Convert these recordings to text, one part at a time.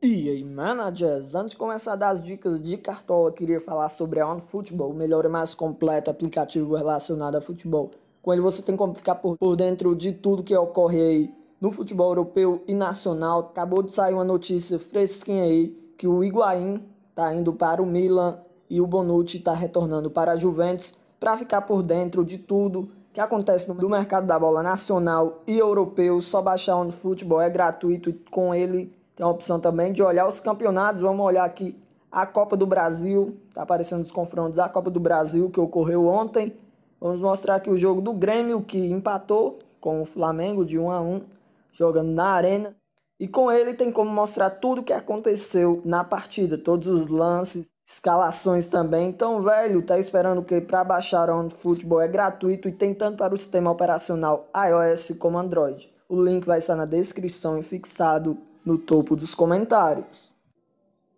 E aí, managers, antes de começar a dar as dicas de cartola, queria falar sobre a OnFootball, o melhor e mais completo aplicativo relacionado a futebol. Com ele você tem como ficar por, por dentro de tudo que ocorre aí no futebol europeu e nacional. Acabou de sair uma notícia fresquinha aí que o Higuaín está indo para o Milan e o Bonucci está retornando para a Juventus para ficar por dentro de tudo que acontece no mercado da bola nacional e europeu. Só baixar o OnFootball é gratuito e com ele tem a opção também de olhar os campeonatos. Vamos olhar aqui a Copa do Brasil. Está aparecendo os confrontos da Copa do Brasil que ocorreu ontem. Vamos mostrar aqui o jogo do Grêmio que empatou com o Flamengo de 1 a 1, jogando na Arena. E com ele tem como mostrar tudo o que aconteceu na partida, todos os lances, escalações também. Então, velho, tá esperando o que para baixar o Futebol é gratuito e tem tanto para o sistema operacional iOS como Android. O link vai estar na descrição e fixado no topo dos comentários.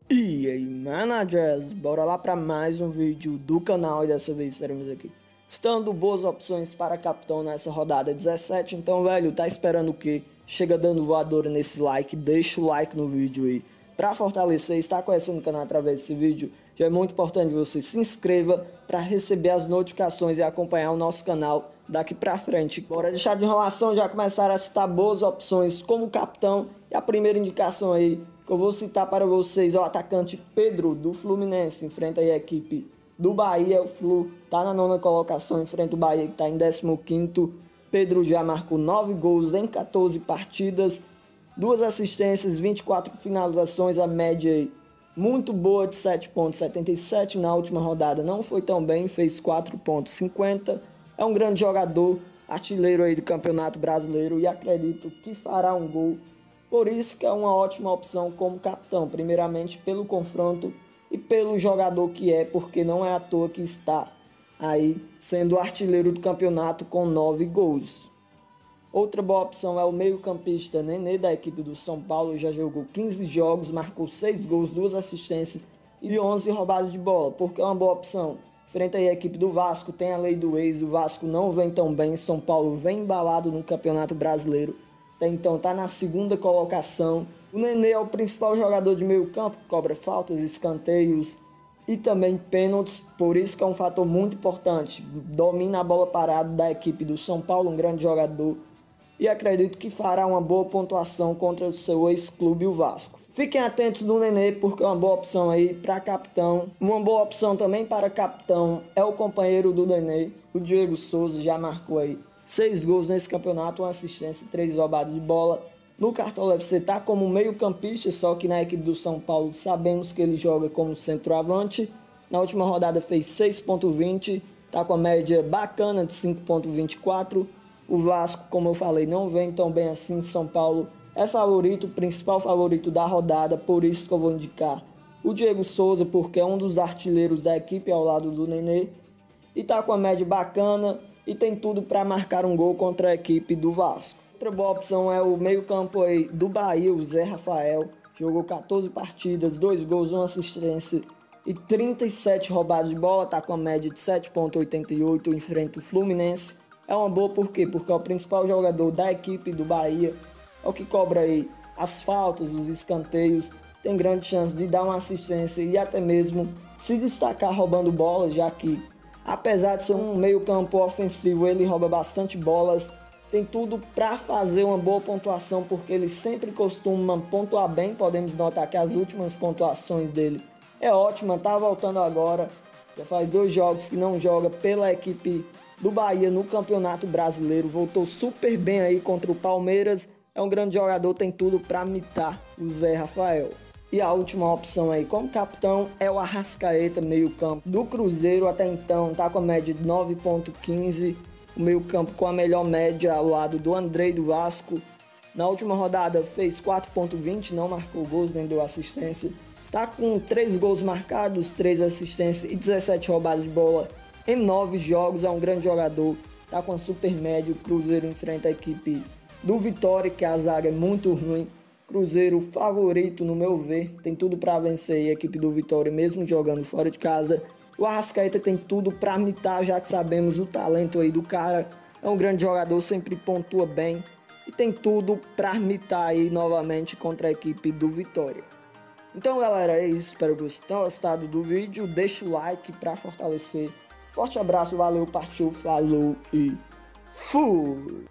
E aí, managers, bora lá para mais um vídeo do canal e dessa vez estaremos aqui. Estando boas opções para capitão nessa rodada 17, então, velho, tá esperando o que? Chega dando voadora nesse like, deixa o like no vídeo aí. Para fortalecer, está conhecendo o canal através desse vídeo, já é muito importante você se inscreva para receber as notificações e acompanhar o nosso canal daqui para frente. Bora deixar de enrolação, já começar a citar boas opções como capitão. E a primeira indicação aí que eu vou citar para vocês é o atacante Pedro do Fluminense. Enfrenta aí a equipe do Bahia. O Flu tá na nona colocação, enfrenta o Bahia que está em 15 Pedro já marcou 9 gols em 14 partidas, duas assistências, 24 finalizações, a média aí muito boa de 7.77 na última rodada. Não foi tão bem, fez 4.50 é um grande jogador, artilheiro aí do Campeonato Brasileiro e acredito que fará um gol. Por isso que é uma ótima opção como capitão, primeiramente pelo confronto e pelo jogador que é, porque não é à toa que está aí sendo artilheiro do campeonato com 9 gols. Outra boa opção é o meio-campista Nenê da equipe do São Paulo, já jogou 15 jogos, marcou 6 gols, 2 assistências e 11 roubadas de bola, porque é uma boa opção. Frente aí equipe do Vasco, tem a lei do ex, o Vasco não vem tão bem, São Paulo vem embalado no Campeonato Brasileiro, então tá na segunda colocação. O Nenê é o principal jogador de meio campo, cobra faltas, escanteios e também pênaltis, por isso que é um fator muito importante. Domina a bola parada da equipe do São Paulo, um grande jogador, e acredito que fará uma boa pontuação contra o seu ex-clube, o Vasco. Fiquem atentos no Nenê, porque é uma boa opção aí para capitão. Uma boa opção também para capitão é o companheiro do Nenê, o Diego Souza, já marcou aí seis gols nesse campeonato, uma assistência e três roubadas de bola. No Cartola FC tá como meio campista, só que na equipe do São Paulo sabemos que ele joga como centroavante. Na última rodada fez 6.20, tá com a média bacana de 5.24. O Vasco, como eu falei, não vem tão bem assim. São Paulo é favorito, principal favorito da rodada, por isso que eu vou indicar o Diego Souza, porque é um dos artilheiros da equipe ao lado do Nenê. E tá com a média bacana e tem tudo para marcar um gol contra a equipe do Vasco. Outra boa opção é o meio-campo aí do Bahia, o Zé Rafael. Jogou 14 partidas, 2 gols, 1 assistência e 37 roubadas de bola, tá com a média de 7.88, enfrenta o Fluminense. É uma boa por quê? Porque é o principal jogador da equipe do Bahia é o que cobra aí as faltas, os escanteios, tem grande chance de dar uma assistência e até mesmo se destacar roubando bolas, já que apesar de ser um meio-campo ofensivo, ele rouba bastante bolas. Tem tudo para fazer uma boa pontuação, porque ele sempre costuma pontuar bem. Podemos notar que as últimas pontuações dele é ótima, tá voltando agora. Já faz dois jogos que não joga pela equipe do Bahia no Campeonato Brasileiro. Voltou super bem aí contra o Palmeiras é um grande jogador, tem tudo para mitar o Zé Rafael. E a última opção aí como capitão é o Arrascaeta, meio-campo do Cruzeiro até então, tá com a média de 9.15, o meio-campo com a melhor média ao lado do Andrei do Vasco. Na última rodada fez 4.20, não marcou gols nem deu assistência. Tá com 3 gols marcados, 3 assistências e 17 roubadas de bola em 9 jogos, é um grande jogador. Tá com a super média, o Cruzeiro enfrenta a equipe do Vitória, que a zaga é muito ruim. Cruzeiro favorito, no meu ver, tem tudo para vencer a equipe do Vitória, mesmo jogando fora de casa. O Arrascaeta tem tudo para mitar, já que sabemos o talento aí do cara. É um grande jogador, sempre pontua bem e tem tudo para mitar aí novamente contra a equipe do Vitória. Então, galera, é isso. Espero que vocês tenham gostado do vídeo. Deixa o like para fortalecer. Forte abraço, valeu, partiu, falou e fui!